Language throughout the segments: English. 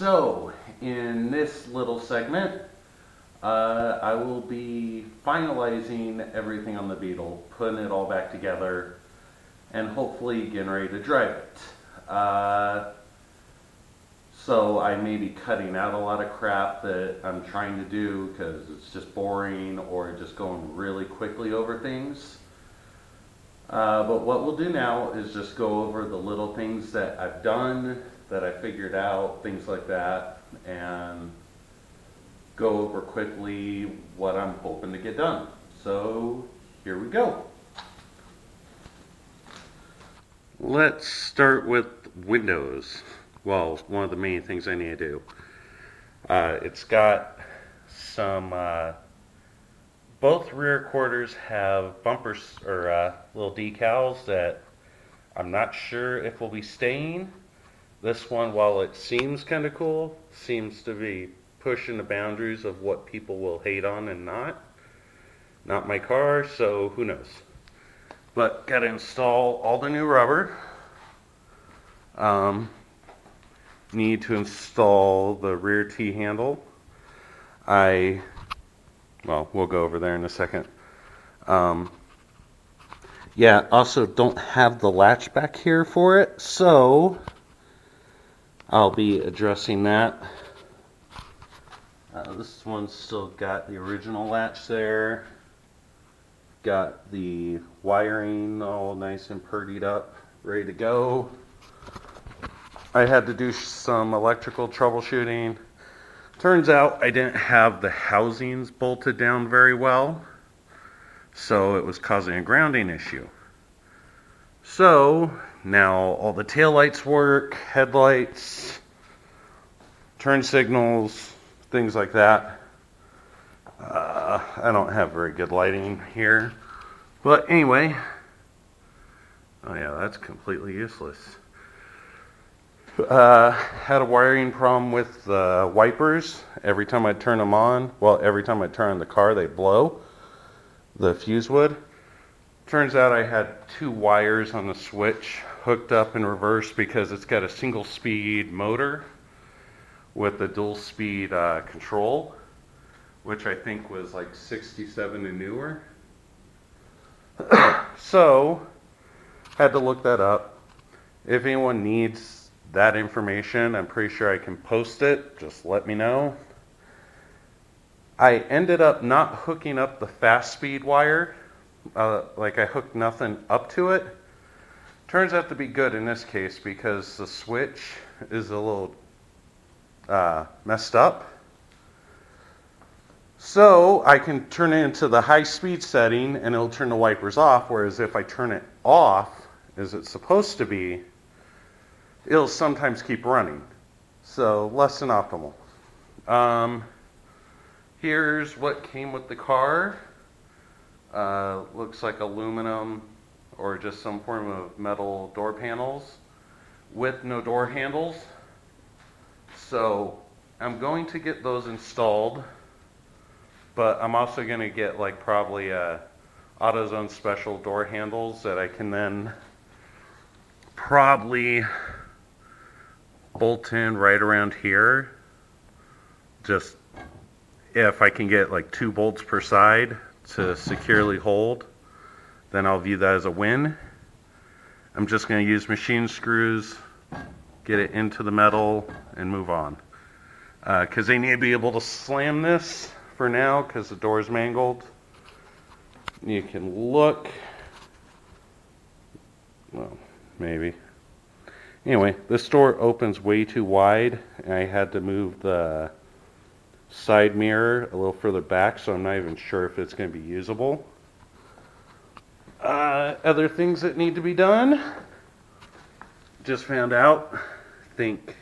So, in this little segment, uh, I will be finalizing everything on the Beetle, putting it all back together, and hopefully getting ready to drive it. Uh, so I may be cutting out a lot of crap that I'm trying to do because it's just boring or just going really quickly over things. Uh, but what we'll do now is just go over the little things that I've done, that I figured out, things like that, and go over quickly what I'm hoping to get done. So here we go. Let's start with Windows. Well, one of the main things I need to do. Uh, it's got some, uh, both rear quarters have bumpers or uh, little decals that I'm not sure if we'll be staying. This one, while it seems kind of cool, seems to be pushing the boundaries of what people will hate on and not. Not my car, so who knows. But got to install all the new rubber. Um, need to install the rear T handle. I, well, we'll go over there in a second. Um, yeah, also don't have the latch back here for it, so I'll be addressing that. Uh, this one's still got the original latch there. Got the wiring all nice and purdied up, ready to go. I had to do some electrical troubleshooting. Turns out I didn't have the housings bolted down very well, so it was causing a grounding issue. So now all the taillights work, headlights, turn signals, things like that. Uh, I don't have very good lighting here. But anyway, oh yeah, that's completely useless. Uh, had a wiring problem with the wipers. Every time I turn them on, well, every time I turn on the car, they blow. The fuse would. Turns out I had two wires on the switch hooked up in reverse because it's got a single speed motor with a dual speed uh, control, which I think was like 67 and newer. so, had to look that up. If anyone needs that information, I'm pretty sure I can post it. Just let me know. I ended up not hooking up the fast speed wire. Uh, like I hooked nothing up to it. Turns out to be good in this case because the switch is a little uh, messed up. So I can turn it into the high speed setting and it'll turn the wipers off, whereas if I turn it off, as it's supposed to be, it'll sometimes keep running. So less than optimal. Um, here's what came with the car. Uh, looks like aluminum or just some form of metal door panels with no door handles. So I'm going to get those installed, but I'm also going to get like probably uh, AutoZone special door handles that I can then probably bolt in right around here. Just if I can get like two bolts per side to securely hold, then I'll view that as a win. I'm just going to use machine screws, get it into the metal, and move on. Because uh, they need to be able to slam this for now because the door is mangled. You can look. Well, maybe. Anyway, this door opens way too wide, and I had to move the side mirror a little further back, so I'm not even sure if it's going to be usable. Uh, other things that need to be done. Just found out. Think,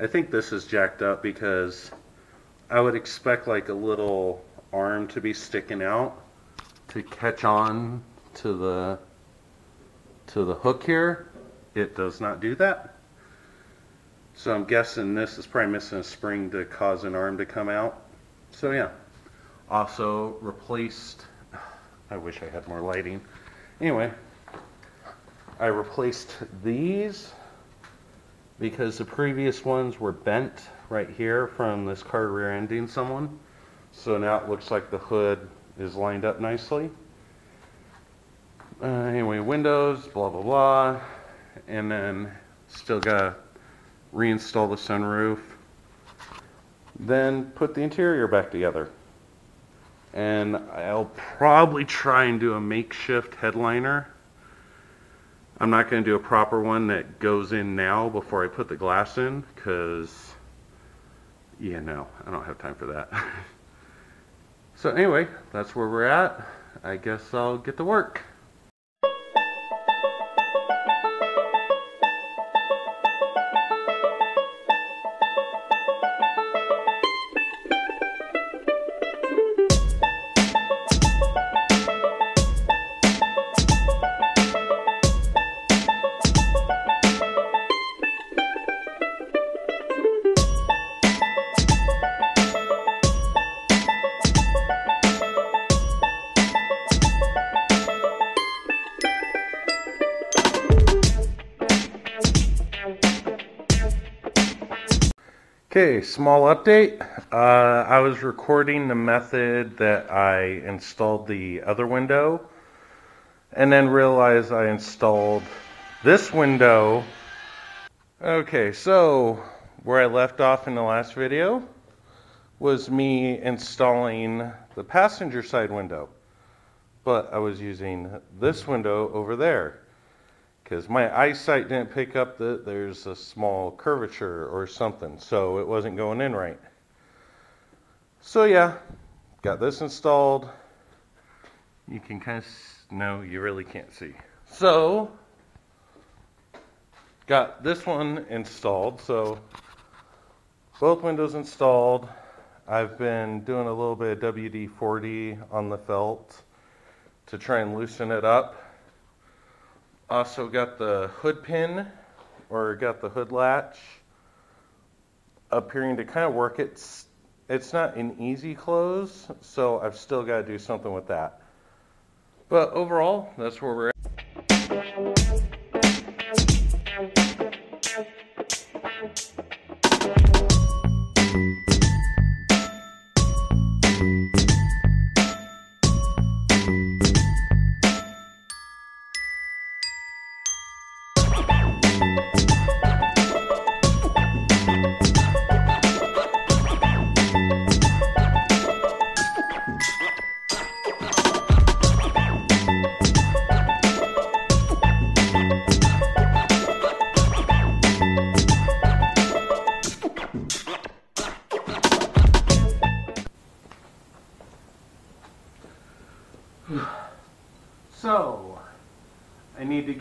I think this is jacked up because I would expect like a little arm to be sticking out to catch on to the to the hook here. It does not do that. So I'm guessing this is probably missing a spring to cause an arm to come out. So yeah. Also replaced, I wish I had more lighting. Anyway, I replaced these because the previous ones were bent right here from this car rear-ending someone. So now it looks like the hood is lined up nicely. Uh, anyway, windows, blah, blah, blah. And then still gotta reinstall the sunroof. Then put the interior back together. And I'll probably try and do a makeshift headliner. I'm not going to do a proper one that goes in now before I put the glass in because, yeah, no, I don't have time for that. so, anyway, that's where we're at. I guess I'll get to work. Small update. Uh, I was recording the method that I installed the other window and then realized I installed this window. Okay, so where I left off in the last video was me installing the passenger side window. But I was using this window over there because my eyesight didn't pick up that there's a small curvature or something, so it wasn't going in right. So yeah, got this installed. You can kind of no, you really can't see. So got this one installed. So both windows installed. I've been doing a little bit of WD-40 on the felt to try and loosen it up also got the hood pin or got the hood latch appearing to kind of work. It's it's not an easy close, so I've still got to do something with that. But overall, that's where we're at.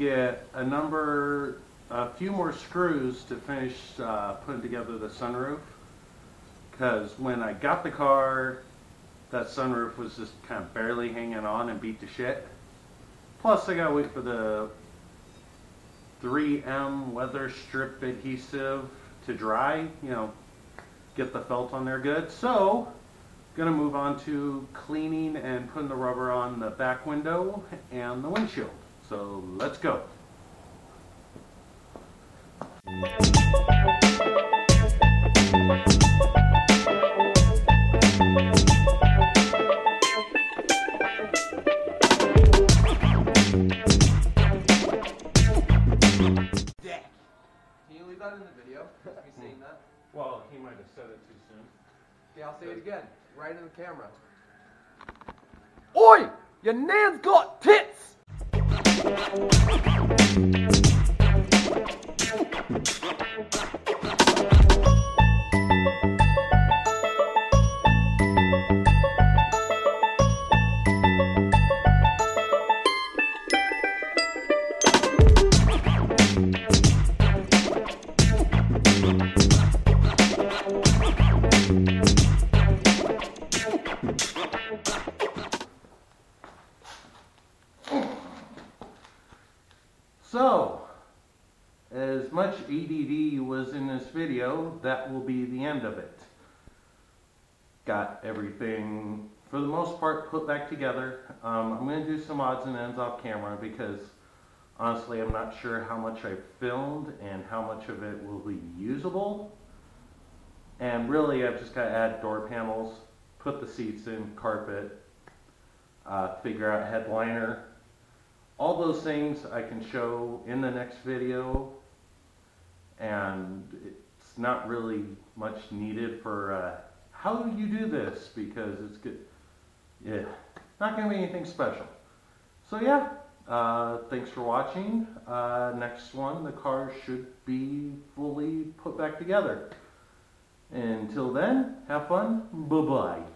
Get a number, a few more screws to finish uh, putting together the sunroof. Because when I got the car, that sunroof was just kind of barely hanging on and beat to shit. Plus, I gotta wait for the 3M weather strip adhesive to dry, you know, get the felt on there good. So, Gonna move on to cleaning and putting the rubber on the back window and the windshield. So let's go. Dick. Can you leave that in the video? Have you seen that? Well, he might have said it too soon. Okay, I'll say it again. Right in the camera. Oi! Your nan's got tits! Thank you. So, as much ADD was in this video, that will be the end of it. Got everything, for the most part, put back together. Um, I'm going to do some odds and ends off camera because Honestly, I'm not sure how much I filmed and how much of it will be usable. And really, I've just got to add door panels, put the seats in, carpet, uh, figure out headliner. All those things I can show in the next video. And it's not really much needed for uh, how you do this because it's good. Yeah, not going to be anything special. So yeah, uh, thanks for watching. Uh, next one, the car should be fully put back together. Until then, have fun. Bye bye.